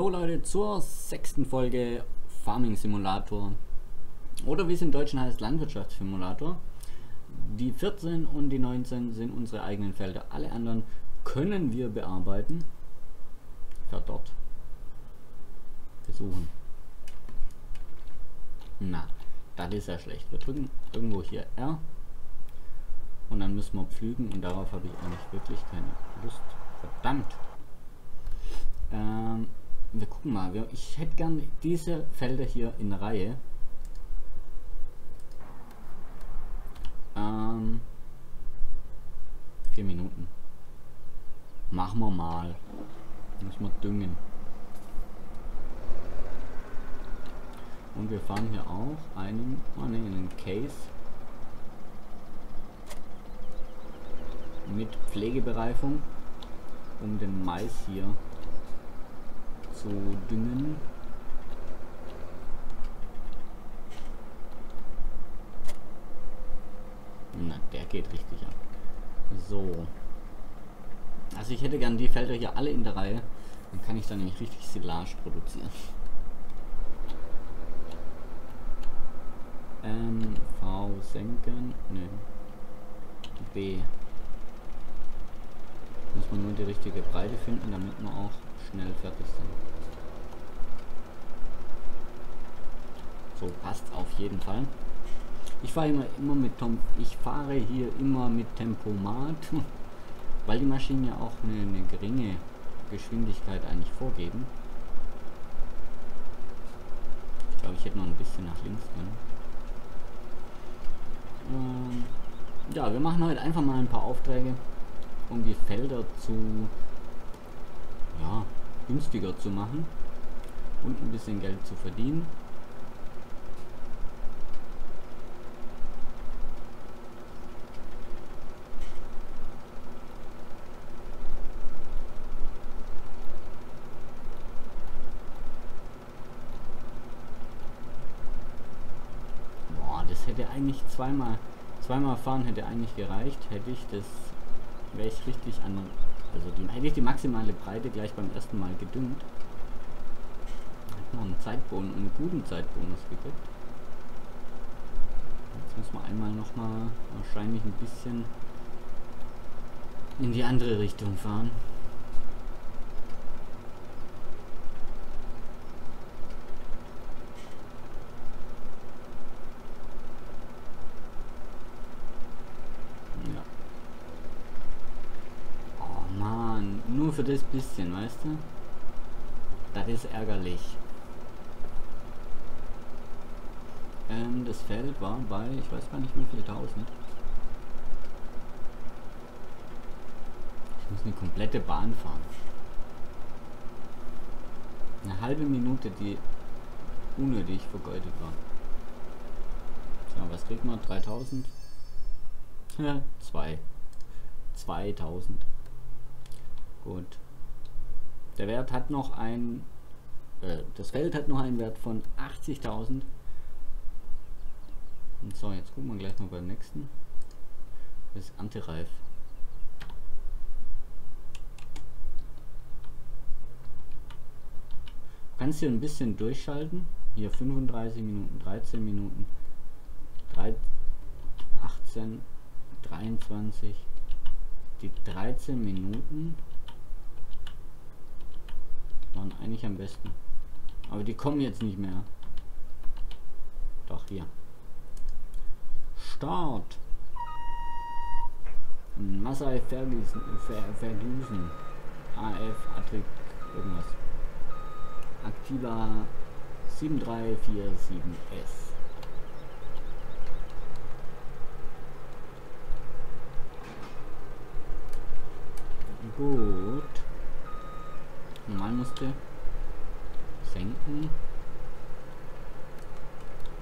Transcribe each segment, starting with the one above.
Hallo Leute zur sechsten Folge Farming Simulator oder wie es im Deutschen heißt Landwirtschaftssimulator. Die 14 und die 19 sind unsere eigenen Felder. Alle anderen können wir bearbeiten. Fährt dort. Besuchen. Na, das ist ja schlecht. Wir drücken irgendwo hier R und dann müssen wir pflügen und darauf habe ich eigentlich wirklich keine Lust. Verdammt! Ähm, wir gucken mal. Ich hätte gern diese Felder hier in Reihe. Ähm, vier Minuten. Machen wir mal. Müssen wir düngen. Und wir fahren hier auch einen, oh ne, einen Case mit Pflegebereifung, um den Mais hier zu düngen. Na, der geht richtig ab. So. Also ich hätte gern die Felder hier alle in der Reihe. Dann kann ich dann nämlich richtig Silage produzieren. Ähm, V senken. Nö. B. Muss man nur die richtige Breite finden, damit man auch schnell fertig sind. So passt auf jeden Fall. Ich fahre immer, immer mit Tom ich fahre hier immer mit Tempomat, weil die Maschinen ja auch eine, eine geringe Geschwindigkeit eigentlich vorgeben. Ich glaube, ich hätte noch ein bisschen nach links können. Ähm, ja, wir machen heute einfach mal ein paar Aufträge, um die Felder zu ja, günstiger zu machen und ein bisschen Geld zu verdienen. Boah, das hätte eigentlich zweimal zweimal fahren hätte eigentlich gereicht, hätte ich das wäre ich richtig an also die, hätte ich die maximale Breite gleich beim ersten Mal gedüngt. Hätte noch einen Zeitbonus, einen guten Zeitbonus gekriegt. Jetzt müssen wir einmal nochmal wahrscheinlich ein bisschen in die andere Richtung fahren. Für das bisschen, weißt du? Das ist ärgerlich. Ähm, das Feld war bei, ich weiß gar nicht wie viel tausend. Ich muss eine komplette Bahn fahren. Eine halbe Minute, die unnötig vergeudet war. So, was kriegt man? 3000? Ja, 2. 2000. Gut. Der Wert hat noch ein, äh, das Feld hat noch einen Wert von 80.000. Und so, jetzt gucken wir gleich mal beim nächsten. Das ist antireif. Kannst hier ein bisschen durchschalten. Hier 35 Minuten, 13 Minuten, 3, 18, 23. Die 13 Minuten waren eigentlich am besten. Aber die kommen jetzt nicht mehr. Doch, hier. Start. Masai Ferguson, Fer, Ferguson. AF Attrick irgendwas. Aktiva 7347S. Gut. Normal musste senken.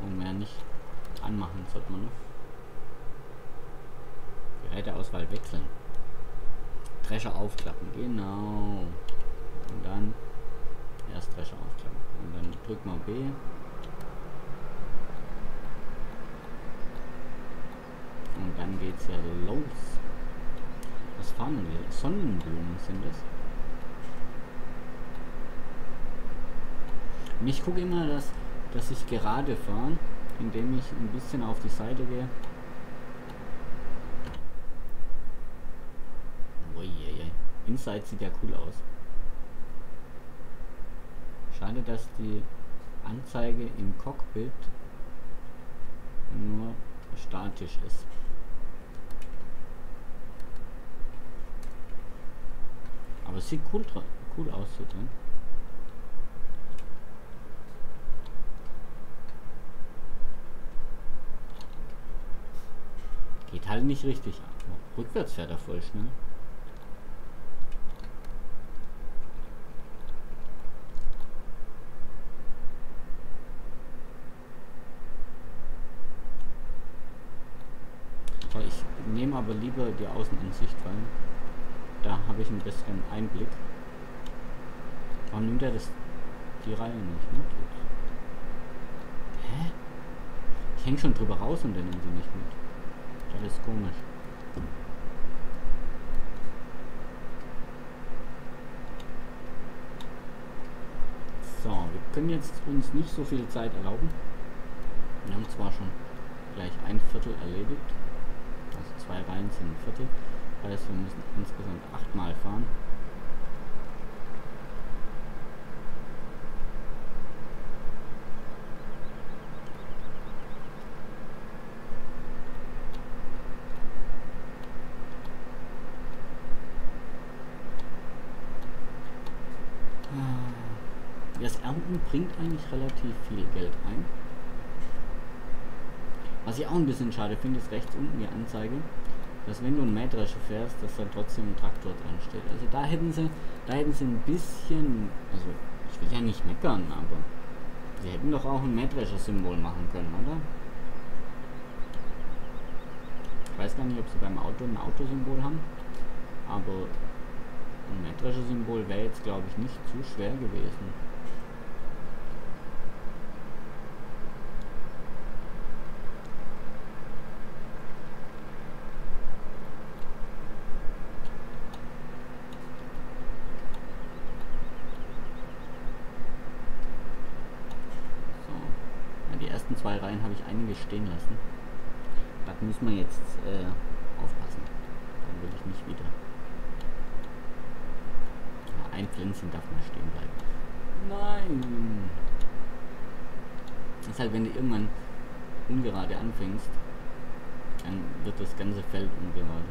Und mehr nicht anmachen sollte man noch. Geräteauswahl wechseln. Drescher aufklappen, genau. Und dann erst Drescher aufklappen. Und dann drückt man B. Und dann geht's ja los. Was fahren wir? Sonnenblumen sind das? Ich gucke immer, dass, dass ich gerade fahre, indem ich ein bisschen auf die Seite gehe. Uiuiui. Inside sieht ja cool aus. Schade, dass die Anzeige im Cockpit nur statisch ist. Aber es sieht cool, cool aus hier drin. Halt nicht richtig. Rückwärts fährt er voll schnell. Ich nehme aber lieber die Außenansicht, weil da habe ich einen besseren Einblick. Warum nimmt er das die Reihe nicht mit? Hä? Ich hänge schon drüber raus und der nimmt sie nicht mit. Das ist komisch. So, wir können jetzt uns nicht so viel Zeit erlauben. Wir haben zwar schon gleich ein Viertel erledigt. Also zwei Reihen sind ein Viertel. Heißt, wir müssen insgesamt achtmal fahren. Das Ernten bringt eigentlich relativ viel Geld ein. Was ich auch ein bisschen schade finde, ist rechts unten die Anzeige, dass wenn du ein Mähdrescher fährst, dass dann trotzdem ein Traktor dran steht. Also da hätten sie, da hätten sie ein bisschen, also ich will ja nicht meckern, aber sie hätten doch auch ein Mähdrescher-Symbol machen können, oder? Ich weiß gar nicht, ob sie beim Auto ein Autosymbol haben, aber ein Mähdrescher-Symbol wäre jetzt, glaube ich, nicht zu schwer gewesen. zwei Reihen habe ich einige stehen lassen. Da muss man jetzt äh, aufpassen. Dann will ich nicht wieder. Ein Pflänzchen darf mal stehen bleiben. Nein! Das ist halt, wenn du irgendwann ungerade anfängst, dann wird das ganze Feld ungerade.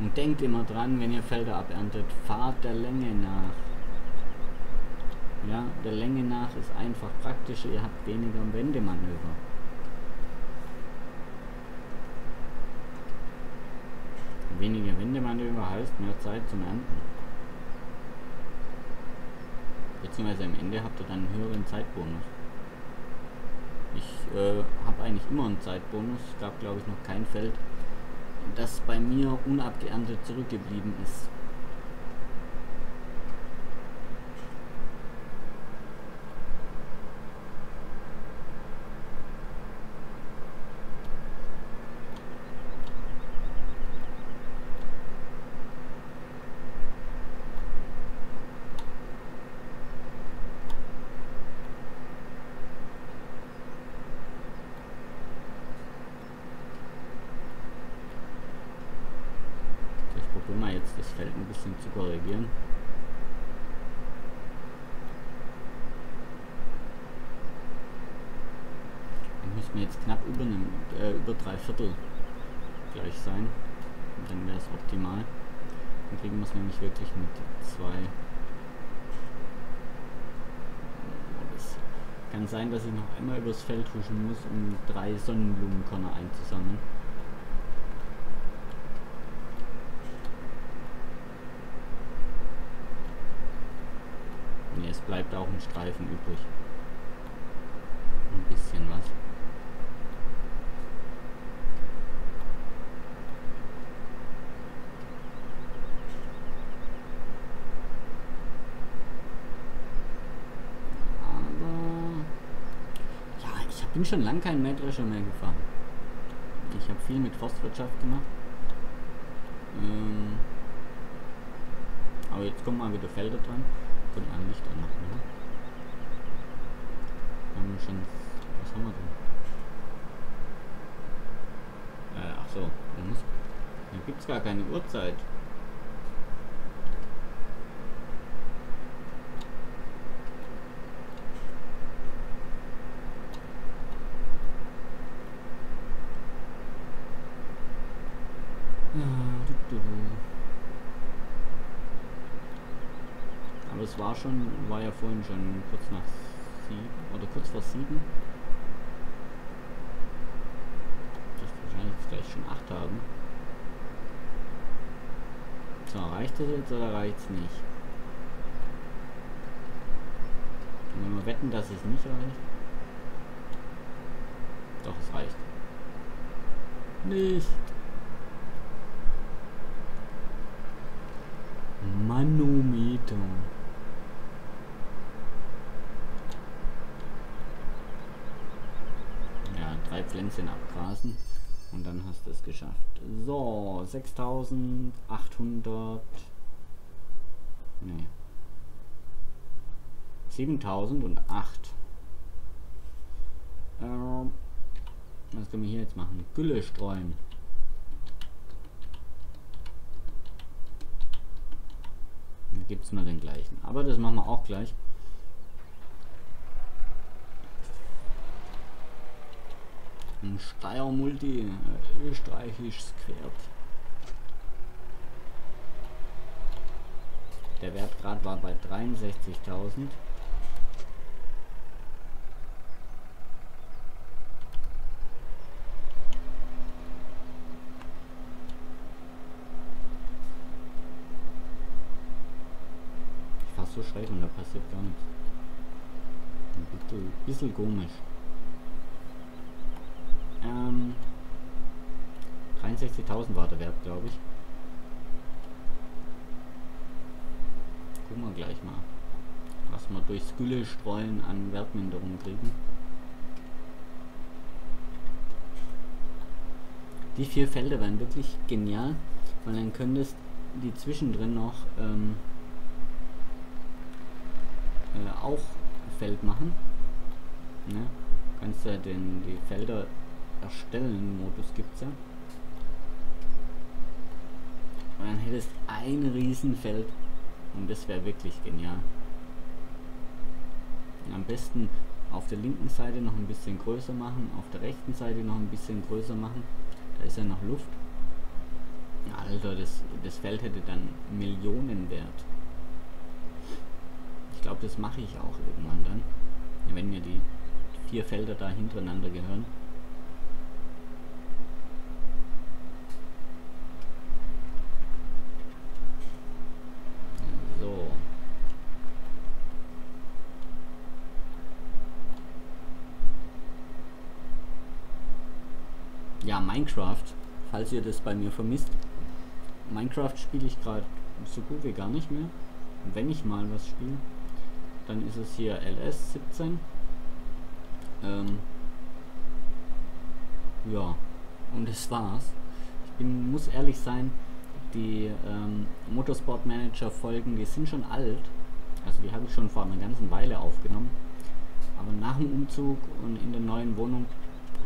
Und denkt immer dran, wenn ihr Felder aberntet, fahrt der Länge nach. Ja, der Länge nach ist einfach praktischer, ihr habt weniger Wendemanöver. Weniger Wendemanöver heißt mehr Zeit zum Ernten. Beziehungsweise am Ende habt ihr dann einen höheren Zeitbonus. Ich äh, habe eigentlich immer einen Zeitbonus. Es gab glaube ich noch kein Feld, das bei mir unabgeerntet zurückgeblieben ist. bisschen zu korrigieren. Dann müssen wir jetzt knapp über, einem, äh, über drei Viertel gleich sein. Und dann wäre es optimal. Dann kriegen wir es nämlich wirklich mit zwei. Kann sein, dass ich noch einmal übers Feld huschen muss, um drei Sonnenblumenkörner einzusammeln. bleibt auch ein Streifen übrig. Ein bisschen was. Aber ja, ich bin schon lange kein Mähdrescher mehr gefahren. Ich habe viel mit Forstwirtschaft gemacht. Ähm, aber jetzt kommen mal wieder Felder dran. Können wir Licht anmachen, oder? Haben wir schon. Was haben wir denn? Äh, ach so, da. Da gibt's gar keine Uhrzeit. Ah, du, du, du. Aber war schon, war ja vorhin schon kurz nach sieben oder kurz vor sieben. Das ist wahrscheinlich gleich schon acht haben. So, reicht das jetzt oder reicht es nicht? Wenn wir wetten, dass es nicht reicht. Doch, es reicht. Nicht. Manometer. Ja, drei Pflänzchen abgrasen und dann hast du es geschafft. So, 6800. Nee. 7008. Ähm, was können wir hier jetzt machen? Gülle streuen. gibt es nur den gleichen. Aber das machen wir auch gleich. Ein Steyr Multi, äh, österreichisches Quert. Der Wertgrad war bei 63.000. so und da passiert gar nichts. Ein bisschen, bisschen komisch. Ähm, 63.000 war der Wert, glaube ich. Gucken wir gleich mal, was wir durchs Gülle streuen an Wertminderung kriegen. Die vier Felder waren wirklich genial, weil dann könntest die zwischendrin noch ähm, äh, auch Feld machen. Ne? Kannst ja den, die Felder erstellen, Modus gibt's ja. Und dann hättest ein Riesenfeld und das wäre wirklich genial. Am besten auf der linken Seite noch ein bisschen größer machen, auf der rechten Seite noch ein bisschen größer machen. Da ist ja noch Luft. Alter, das, das Feld hätte dann Millionen wert glaube, das mache ich auch irgendwann dann. Wenn mir die vier Felder da hintereinander gehören. So. Ja, Minecraft, falls ihr das bei mir vermisst. Minecraft spiele ich gerade so gut wie gar nicht mehr. Wenn ich mal was spiele. Dann ist es hier LS 17. Ähm, ja, und das war's. Ich bin, muss ehrlich sein, die ähm, Motorsport Manager Folgen, die sind schon alt. Also die habe ich schon vor einer ganzen Weile aufgenommen. Aber nach dem Umzug und in der neuen Wohnung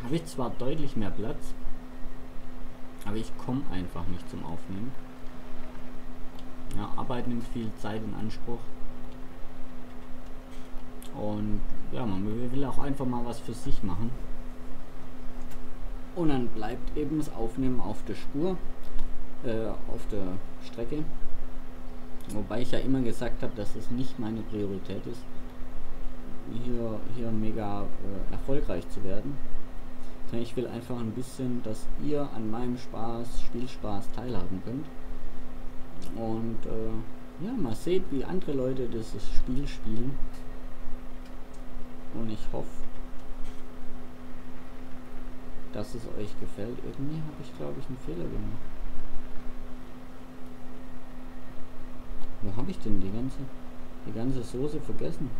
habe ich zwar deutlich mehr Platz, aber ich komme einfach nicht zum Aufnehmen. Ja, Arbeit nimmt viel Zeit in Anspruch. Und ja, man will auch einfach mal was für sich machen. Und dann bleibt eben das Aufnehmen auf der Spur, äh, auf der Strecke. Wobei ich ja immer gesagt habe, dass es nicht meine Priorität ist, hier, hier mega äh, erfolgreich zu werden. Ich will einfach ein bisschen, dass ihr an meinem Spaß, Spielspaß teilhaben könnt. Und äh, ja, mal seht, wie andere Leute dieses Spiel spielen. Und ich hoffe, dass es euch gefällt. Irgendwie habe ich, glaube ich, einen Fehler gemacht. Wo habe ich denn die ganze, die ganze Soße vergessen?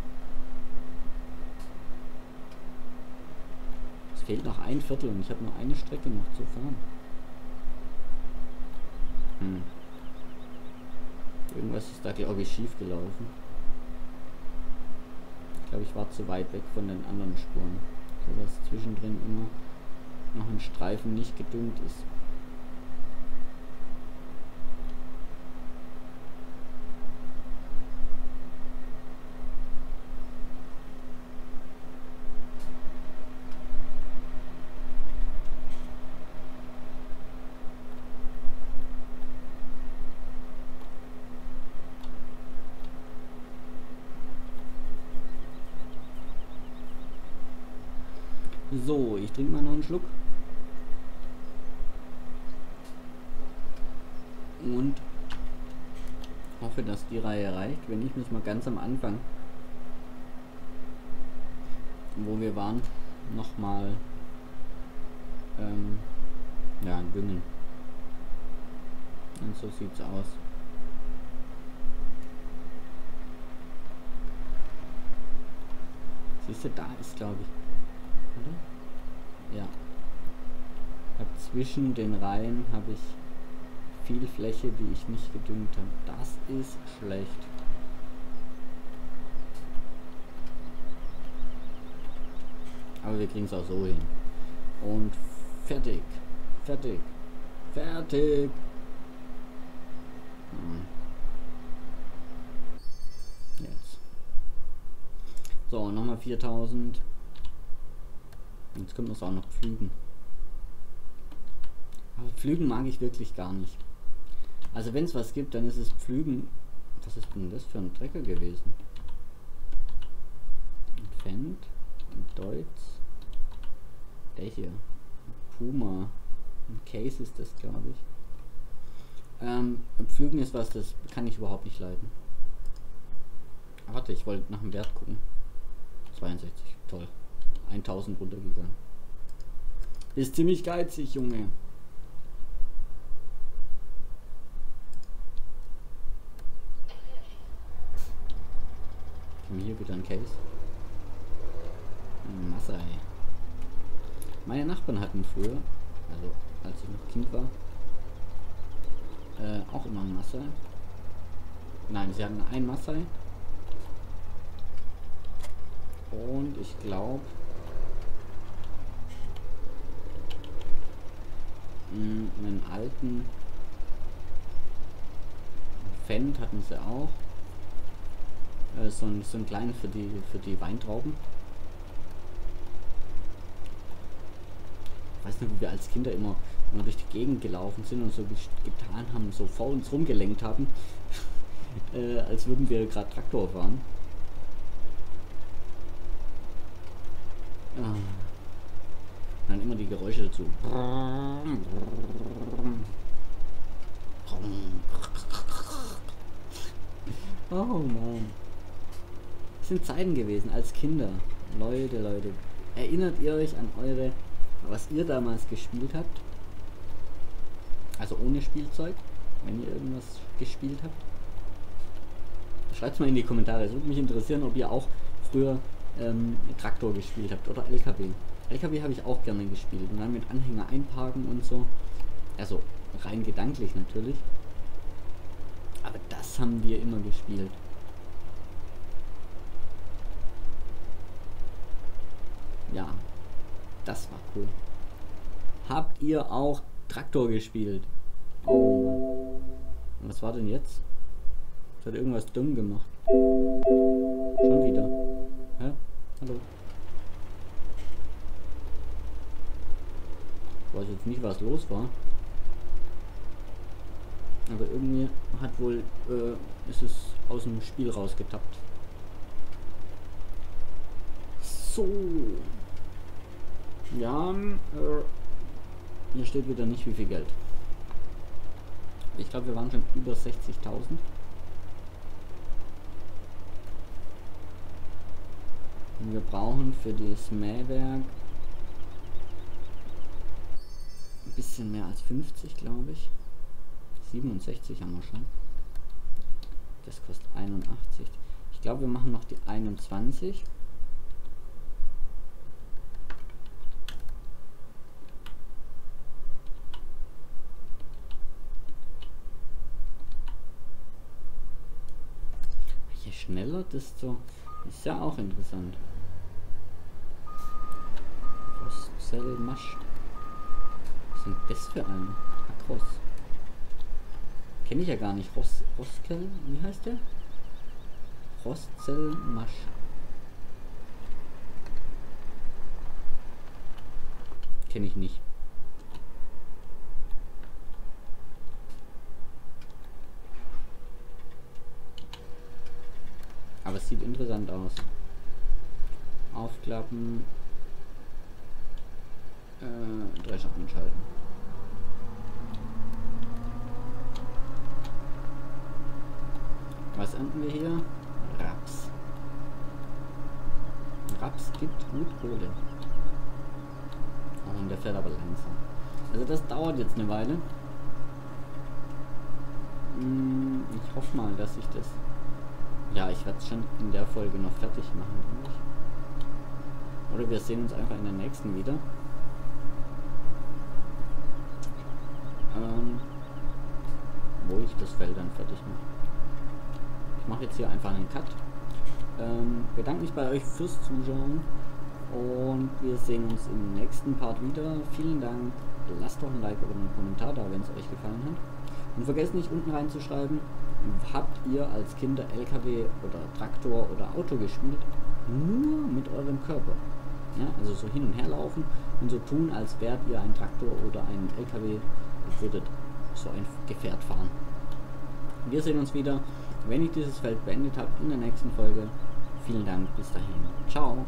Fehlt noch ein Viertel und ich habe nur eine Strecke noch zu fahren. Hm. Irgendwas ist da, glaube ich, schief gelaufen. Ich glaube, ich war zu weit weg von den anderen Spuren. So dass zwischendrin immer noch ein Streifen nicht gedüngt ist. So, ich trinke mal noch einen Schluck. Und hoffe, dass die Reihe reicht. Wenn ich muss mal ganz am Anfang, wo wir waren, nochmal ähm, ja, düngen. Und so sieht's aus. Siehst du, da ist glaube ich oder? Ja. Hab zwischen den Reihen habe ich viel Fläche, die ich nicht gedüngt habe. Das ist schlecht. Aber wir kriegen es auch so hin. Und fertig. Fertig. Fertig. Jetzt. So, nochmal 4000. Jetzt können wir es auch noch pflügen. Aber pflügen mag ich wirklich gar nicht. Also wenn es was gibt, dann ist es pflügen. Was ist denn das für ein Trecker gewesen? Ein Fendt, ein Deutz, der hier, Puma, ein Case ist das, glaube ich. Ähm, Pflügen ist was, das kann ich überhaupt nicht leiden. Warte, ich wollte nach dem Wert gucken. 62, toll. 1000 runtergegangen. Ist ziemlich geizig, Junge. Haben hier wieder ein Case. Masai. Meine Nachbarn hatten früher, also als ich noch Kind war, äh, auch immer ein Masai. Nein, sie hatten ein Masai. Und ich glaube, einen alten Fendt hatten sie auch. Äh, so, ein, so einen kleinen für die, für die Weintrauben. Ich weiß nicht, wie wir als Kinder immer, immer durch die Gegend gelaufen sind und so getan haben, so vor uns rumgelenkt haben, äh, als würden wir gerade Traktor fahren. Ah. Geräusche dazu. Oh Mann. Das sind Zeiten gewesen als Kinder. Leute, Leute. Erinnert ihr euch an eure, was ihr damals gespielt habt? Also ohne Spielzeug, wenn ihr irgendwas gespielt habt. Schreibt es mal in die Kommentare. Es würde mich interessieren, ob ihr auch früher ähm, Traktor gespielt habt oder LKW. LKW habe ich auch gerne gespielt und dann mit Anhänger einparken und so. Also rein gedanklich natürlich. Aber das haben wir immer gespielt. Ja, das war cool. Habt ihr auch Traktor gespielt? Was war denn jetzt? Das hat irgendwas dumm gemacht. Nicht, was los war. Aber irgendwie hat wohl, äh, ist es aus dem Spiel rausgetappt. So. Ja, äh, hier steht wieder nicht wie viel Geld. Ich glaube, wir waren schon über 60.000. Wir brauchen für das Mähwerk bisschen mehr als 50, glaube ich. 67 haben wir schon. Das kostet 81. Ich glaube, wir machen noch die 21. Je schneller, desto ist ja auch interessant. Rostzellmasch. Was sind das für ein Akros? Kenne ich ja gar nicht. Ros Roskel? Wie heißt der? Rostzellmasch. Kenne ich nicht. Aber es sieht interessant aus. Aufklappen. Äh, Drescher anschalten. Was ernten wir hier? Raps. Raps gibt gut Kohle. Oh, und der fährt aber langsam. Also das dauert jetzt eine Weile. Hm, ich hoffe mal, dass ich das... Ja, ich werde es schon in der Folge noch fertig machen, ich. Oder wir sehen uns einfach in der nächsten wieder. Ähm, wo ich das Feld dann fertig mache mache jetzt hier einfach einen Cut. Ähm, bedanke mich bei euch fürs Zuschauen und wir sehen uns im nächsten Part wieder. Vielen Dank. Lasst doch ein Like oder einen Kommentar da, wenn es euch gefallen hat. Und vergesst nicht unten reinzuschreiben, habt ihr als Kinder LKW oder Traktor oder Auto gespielt? Nur mit eurem Körper. Ja, also so hin und her laufen und so tun, als wärt ihr ein Traktor oder ein LKW würdet so ein Gefährt fahren. Wir sehen uns wieder wenn ich dieses Feld beendet habe in der nächsten Folge. Vielen Dank, bis dahin. Ciao.